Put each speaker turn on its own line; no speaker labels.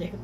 there.